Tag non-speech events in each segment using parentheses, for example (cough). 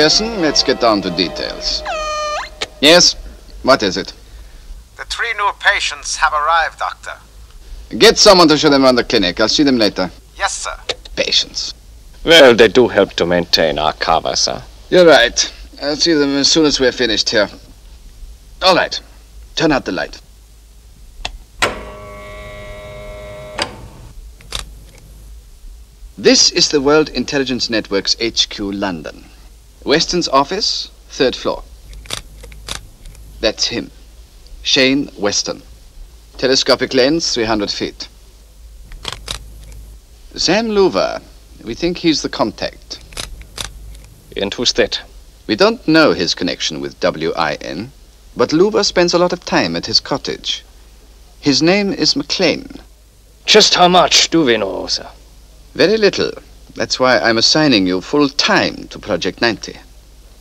Kirsten, let's get down to details. Yes? What is it? The three new patients have arrived, Doctor. Get someone to show them around the clinic. I'll see them later. Yes, sir. Patients. Well, they do help to maintain our cover, sir. You're right. I'll see them as soon as we're finished here. All right. Turn out the light. This is the World Intelligence Network's HQ London. Weston's office, third floor. That's him. Shane Weston. Telescopic lens, 300 feet. Sam Loover. We think he's the contact. And who's that? We don't know his connection with WIN, but Loover spends a lot of time at his cottage. His name is McClaine. Just how much do we know, sir? Very little. That's why I'm assigning you full time to Project 90.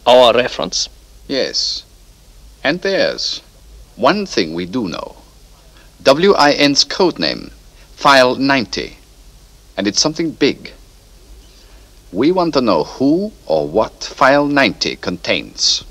Our reference? Yes. And theirs. One thing we do know. WIN's code name, File 90. And it's something big. We want to know who or what File 90 contains.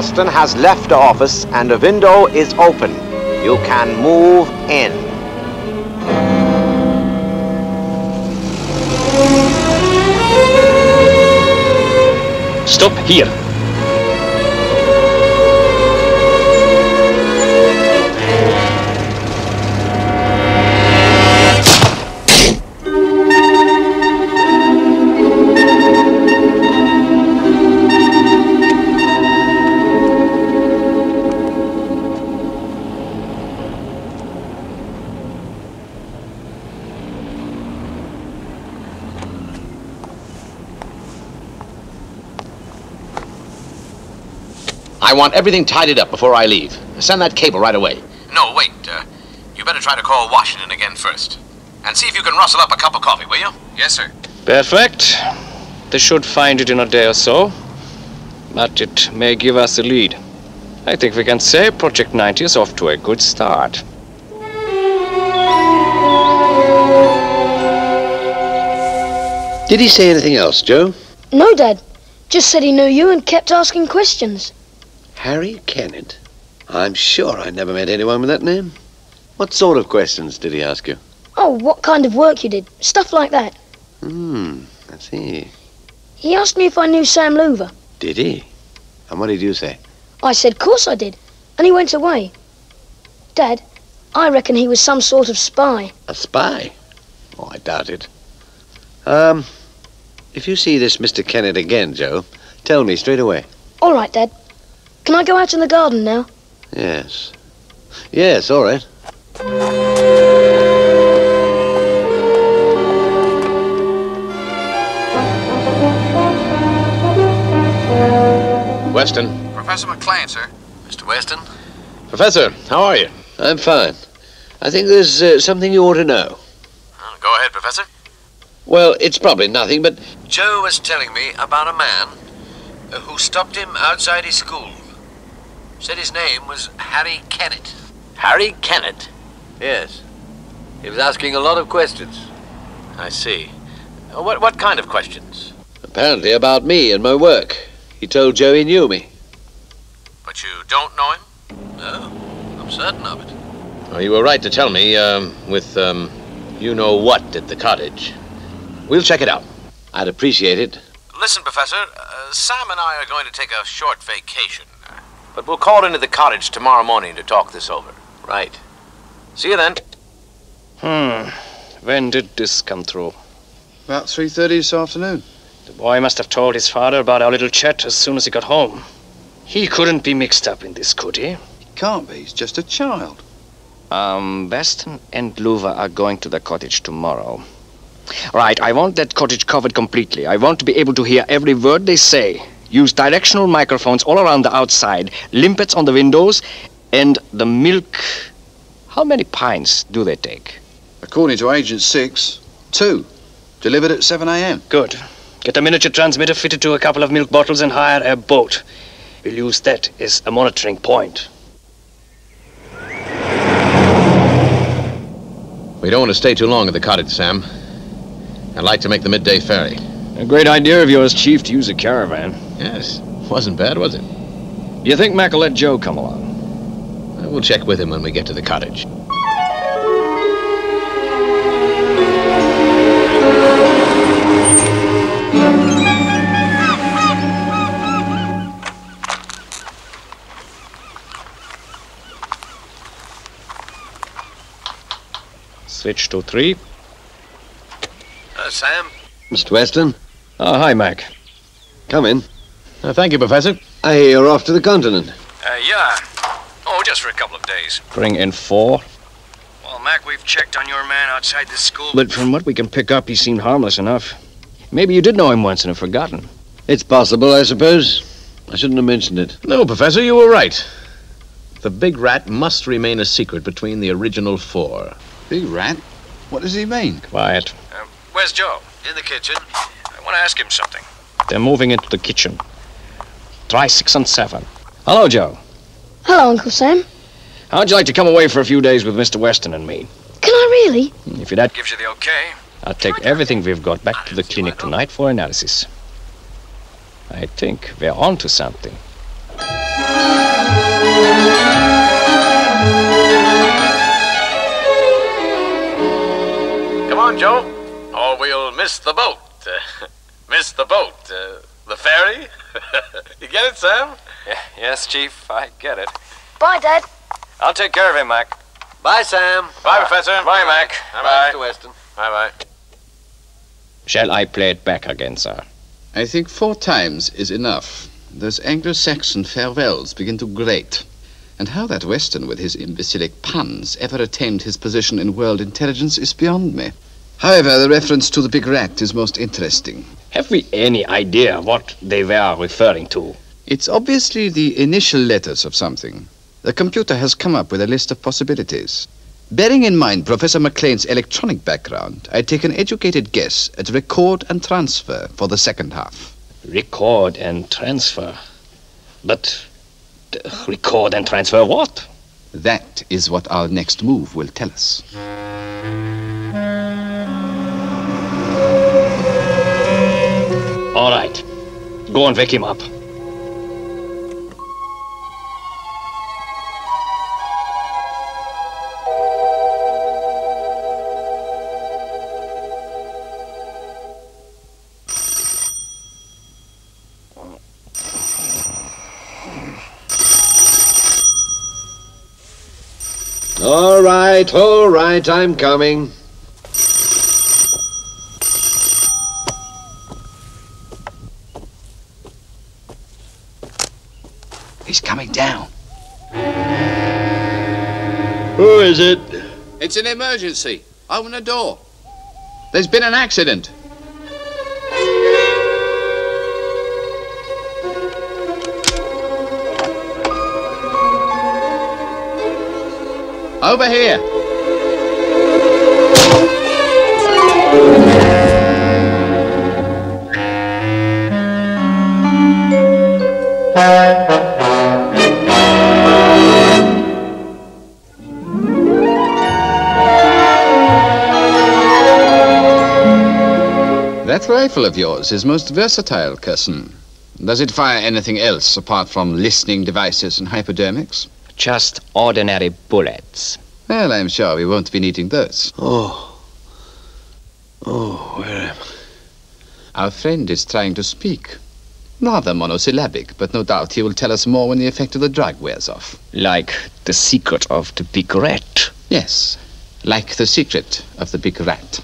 Weston has left the office and the window is open. You can move in. Stop here. I want everything tidied up before I leave. Send that cable right away. No, wait. Uh, you better try to call Washington again first. And see if you can rustle up a cup of coffee, will you? Yes, sir. Perfect. They should find it in a day or so. But it may give us a lead. I think we can say Project 90 is off to a good start. Did he say anything else, Joe? No, Dad. Just said he knew you and kept asking questions. Harry Kennett. I'm sure I never met anyone with that name. What sort of questions did he ask you? Oh, what kind of work you did. Stuff like that. Hmm, I see. He asked me if I knew Sam Loover. Did he? And what did you say? I said, course I did. And he went away. Dad, I reckon he was some sort of spy. A spy? Oh, I doubt it. Um, if you see this Mr. Kennett again, Joe, tell me straight away. All right, Dad. Can I go out in the garden now? Yes. Yes, all right. Weston. Professor McClaine, sir. Mr. Weston? Professor, how are you? I'm fine. I think there's uh, something you ought to know. Uh, go ahead, Professor. Well, it's probably nothing, but Joe was telling me about a man uh, who stopped him outside his school. Said his name was Harry Kennett. Harry Kennett. Yes. He was asking a lot of questions. I see. What, what kind of questions? Apparently about me and my work. He told Joe he knew me. But you don't know him? No, I'm certain of it. Well, you were right to tell me, um, with, um, you know what at the cottage. We'll check it out. I'd appreciate it. Listen, Professor, uh, Sam and I are going to take a short vacation. But we'll call into the cottage tomorrow morning to talk this over. Right. See you then. Hmm. When did this come through? About 3.30 this afternoon. The boy must have told his father about our little chat as soon as he got home. He couldn't be mixed up in this, could he? He can't be. He's just a child. Um, Weston and Loover are going to the cottage tomorrow. Right, I want that cottage covered completely. I want to be able to hear every word they say. Use directional microphones all around the outside, limpets on the windows, and the milk. How many pints do they take? According to Agent 6, two. Delivered at 7 a.m. Good. Get a miniature transmitter fitted to a couple of milk bottles and hire a boat. We'll use that as a monitoring point. We don't want to stay too long at the cottage, Sam. I'd like to make the midday ferry. A great idea of yours, Chief, to use a caravan. Yes, wasn't bad, was it? Do you think Mac will let Joe come along? Uh, We'll check with him when we get to the cottage. Switch to three. Uh, Sam? Mr. Weston? Oh, hi, Mac. Come in. Uh, thank you, Professor. I hear you're off to the continent. Uh, yeah. Oh, just for a couple of days. Bring in four. Well, Mac, we've checked on your man outside the school. But from what we can pick up, he seemed harmless enough. Maybe you did know him once and have forgotten. It's possible, I suppose. I shouldn't have mentioned it. No, Professor, you were right. The big rat must remain a secret between the original four. Big rat? What does he mean? Quiet. Uh, where's Joe? In the kitchen. I want to ask him something. They're moving into the kitchen. Try six and seven. Hello, Joe. Hello, Uncle Sam. How'd you like to come away for a few days with Mr. Weston and me? Can I really? If you'd had, Gives you the okay. I'll take everything we've got back to the clinic tonight for analysis. I think we're on to something. Come on, Joe, or we'll miss the boat. (laughs) Uh, miss the boat. Uh, the ferry. (laughs) you get it, Sam? yes, Chief, I get it. Bye, Dad. I'll take care of him, Mac. Bye, Sam. Bye, Professor. Bye, Mac. Bye, Mr. Weston. Bye, bye. Shall I play it back again, sir? I think four times is enough. Those Anglo-Saxon farewells begin to grate. And how that Weston, with his imbecilic puns, ever attained his position in world intelligence is beyond me. However, the reference to the big rat is most interesting. Have we any idea what they were referring to? It's obviously the initial letters of something. The computer has come up with a list of possibilities. Bearing in mind Professor McClaine's electronic background, I take an educated guess at record and transfer for the second half. Record and transfer. But uh, record and transfer what? That is what our next move will tell us. All right. Go and wake him up. All right, all right, I'm coming. coming down. Who is it? It's an emergency. Open the door. There's been an accident. Over here. That rifle of yours is most versatile, Curson. Does it fire anything else apart from listening devices and hypodermics? Just ordinary bullets. Well, I'm sure we won't be needing those. Oh. Oh, where am I? Our friend is trying to speak. Rather monosyllabic, but no doubt he will tell us more when the effect of the drug wears off. Like the secret of the big rat. Yes, like the secret of the big rat.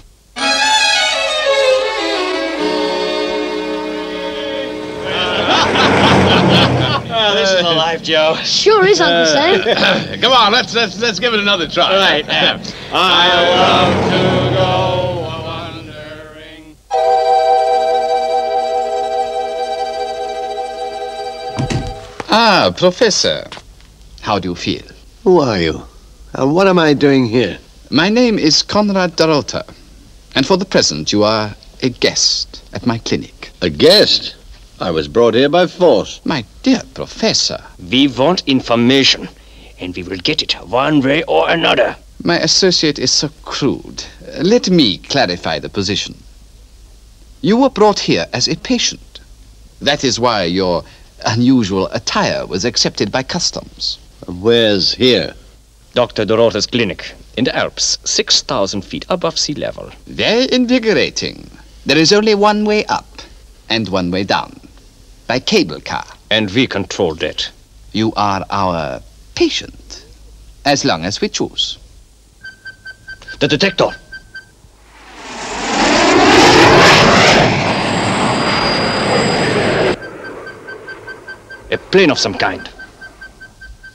Oh, this is alive, uh, Joe. Sure is, Uncle uh, Sam. (coughs) Come on, let's let's let's give it another try. Right. I uh, love to go. Ah, Professor. How do you feel? Who are you? And what am I doing here? My name is Conrad Dorota, and for the present you are a guest at my clinic. A guest? I was brought here by force. My dear Professor, We want information, and we will get it one way or another. my associate is so crude. Let me clarify the position. You were brought here as a patient. That is why your unusual attire was accepted by customs. Where's here? Dr. Dorota's clinic in the Alps, 6,000 feet above sea level. Very invigorating. There is only one way up and one way down. By cable car. And we control that. You are our patient. As long as we choose. The detector. A plane of some kind.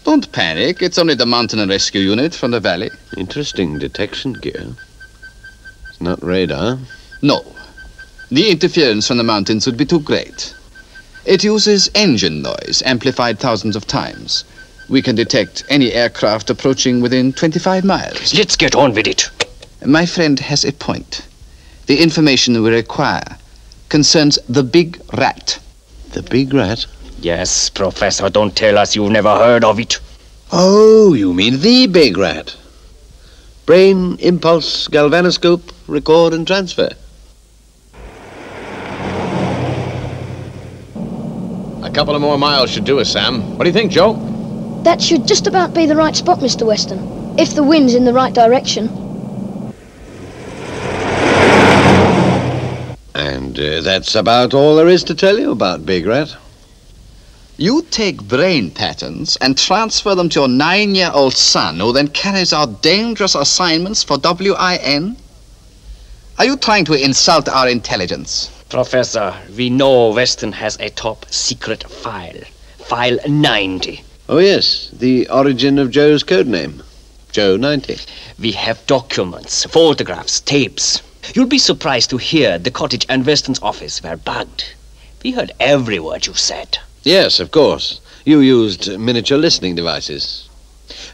Don't panic. It's only the mountain and rescue unit from the valley. Interesting detection gear. It's not radar. No. The interference from the mountains would be too great. It uses engine noise, amplified thousands of times. We can detect any aircraft approaching within 25 miles. Let's get on with it. My friend has a point. The information we require concerns the big rat. The big rat? Yes, Professor, don't tell us you've never heard of it. Oh, you mean the big rat. Brain, impulse, galvanoscope, record and transfer. Couple of more miles should do us, Sam. What do you think, Joe? That should just about be the right spot, Mr. Weston. If the wind's in the right direction. And uh, that's about all there is to tell you about Big Rat. You take brain patterns and transfer them to your nine year old son, who then carries out dangerous assignments for WIN? Are you trying to insult our intelligence? Professor, we know Weston has a top secret file. File 90. Oh, yes, the origin of Joe's code name. Joe 90. We have documents, photographs, tapes. You'll be surprised to hear the cottage and Weston's office were bugged. We heard every word you said. Yes, of course. You used miniature listening devices.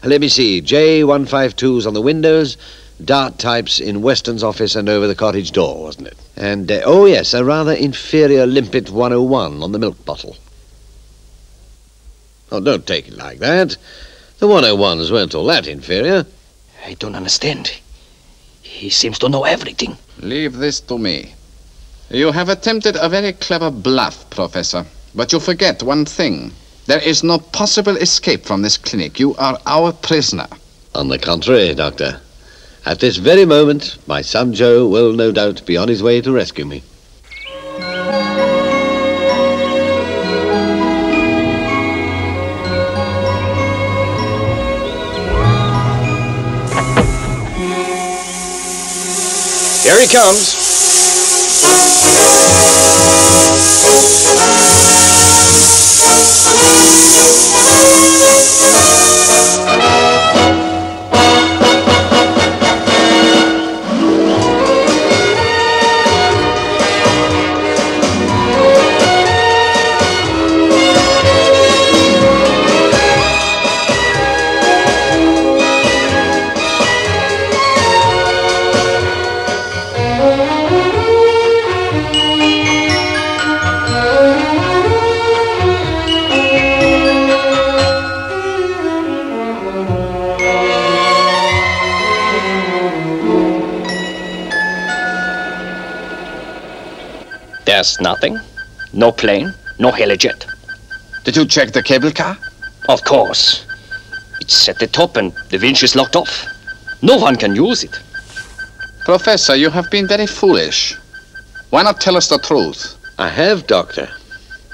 Let me see. J152s on the windows, dart types in Weston's office and over the cottage door, wasn't it? And, uh, oh, yes, a rather inferior Limpet 101 on the milk bottle. Oh, don't take it like that. The 101s weren't all that inferior. I don't understand. He seems to know everything. Leave this to me. You have attempted a very clever bluff, Professor. But you forget one thing. There is no possible escape from this clinic. You are our prisoner. On the contrary, Doctor. At this very moment, my son Joe will no doubt be on his way to rescue me. Here he comes. There's nothing. No plane, no helijet. Did you check the cable car? Of course. It's at the top and the winch is locked off. No one can use it. Professor, you have been very foolish. Why not tell us the truth? I have, Doctor.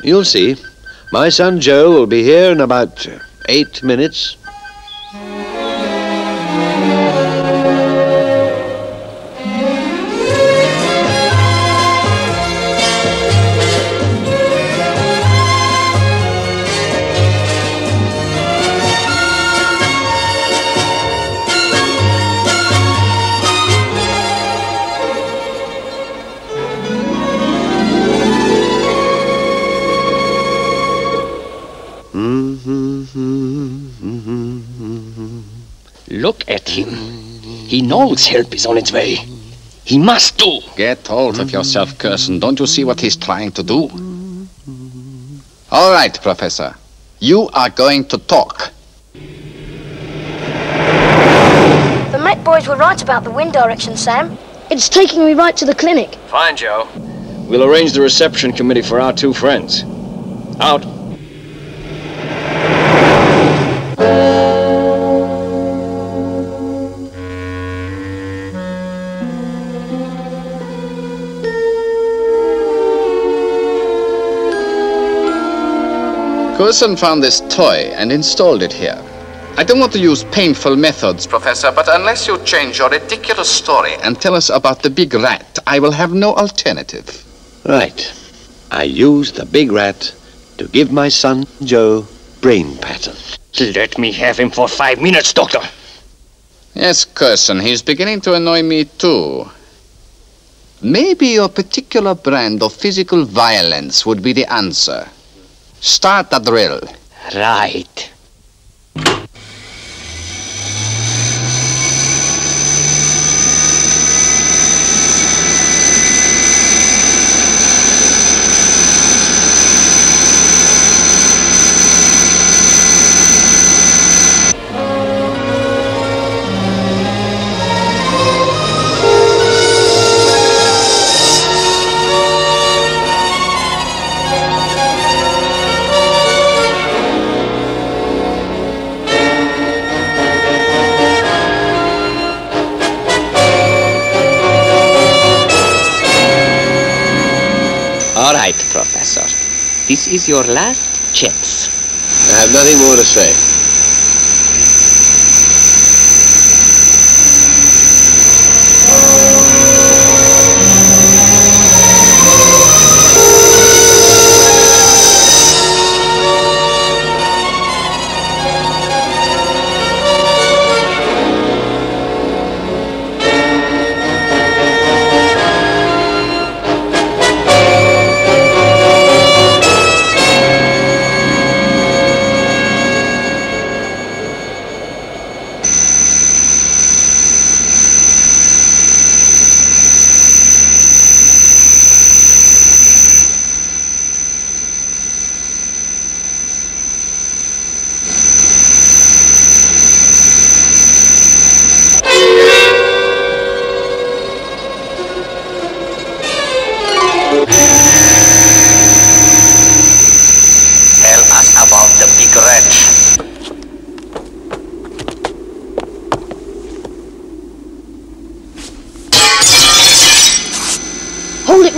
You'll see. My son Joe will be here in about eight minutes. Him. He knows help is on its way. He must do. Get hold of yourself, Curson. Don't you see what he's trying to do? All right, Professor. You are going to talk. The Met boys were right about the wind direction, Sam. It's taking me right to the clinic. Fine, Joe. We'll arrange the reception committee for our two friends. Out. Curson found this toy and installed it here. I don't want to use painful methods, Professor, but unless you change your ridiculous story and tell us about the big rat, I will have no alternative. Right. I used the big rat to give my son Joe brain patterns. Let me have him for five minutes, Doctor. Yes, Curson, he's beginning to annoy me too. Maybe your particular brand of physical violence would be the answer. Start the drill. Right. This is your last chance. I have nothing more to say.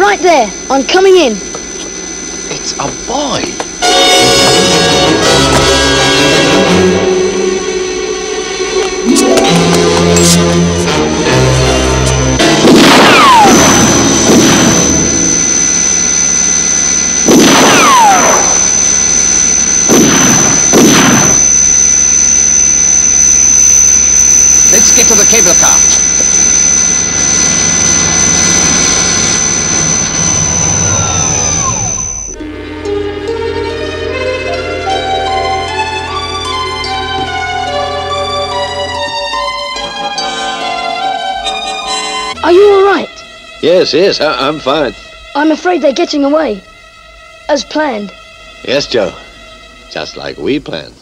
Right there. I'm coming in. It's a boy. Let's get to the cable car. Yes, yes, I- I'm fine. I'm afraid they're getting away. As planned. Yes, Joe. Just like we planned.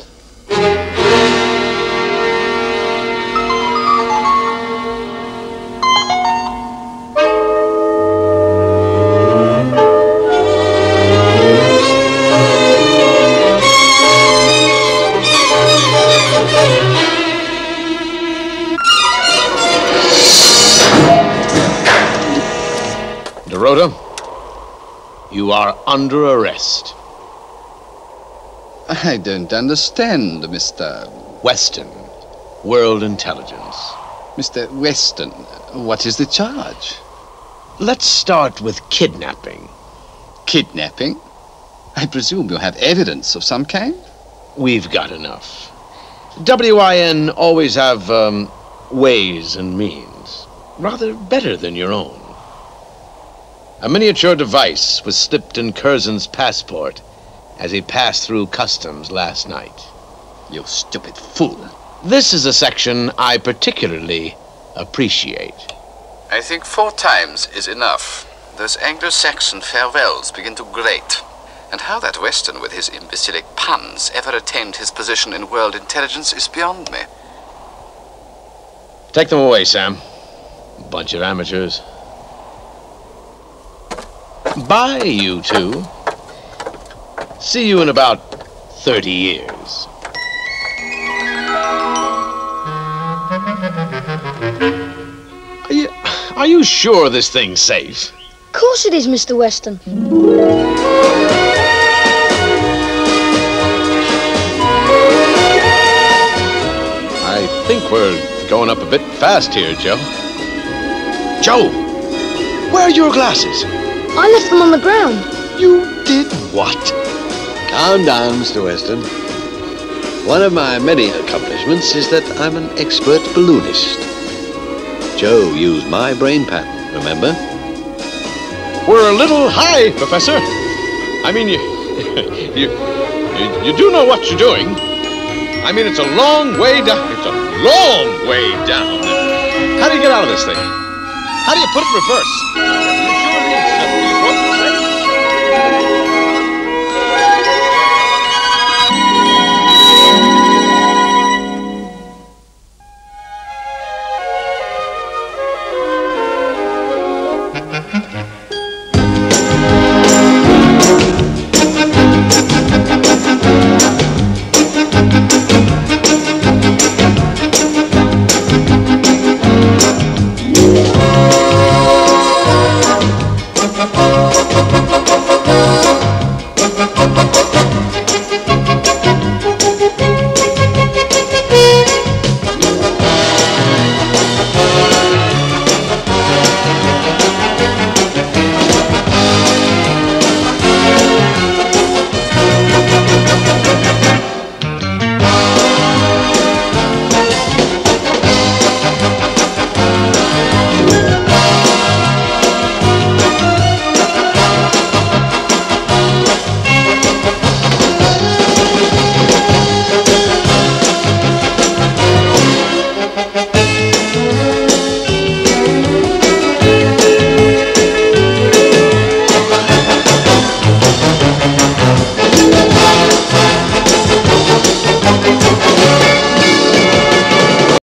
You are under arrest. I don't understand, Mr. Weston, World Intelligence. Mr. Weston. What is the charge? Let's start with kidnapping. Kidnapping? I presume you have evidence of some kind? We've got enough. WIN always have um, ways and means, rather better than your own. A miniature device was slipped in Curzon's passport as he passed through customs last night. You stupid fool. This is a section I particularly appreciate. I think four times is enough. Those Anglo-Saxon farewells begin to grate. And how that Weston with his imbecilic puns ever attained his position in world intelligence is beyond me. Take them away, Sam. Bunch of amateurs. Bye, you two. See you in about 30 years. Are you, are you sure this thing's safe? Of course it is, Mr. Weston. I think we're going up a bit fast here, Joe. Joe! Where are your glasses? I left them on the ground. You did what? Calm down, Mr. Weston. One of my many accomplishments is that I'm an expert balloonist. Joe used my brain pattern, remember? We're a little high, Professor. I mean, you, (laughs) you, you, you do know what you're doing. I mean, it's a long way down. It's a long way down. How do you get out of this thing? How do you put it in reverse?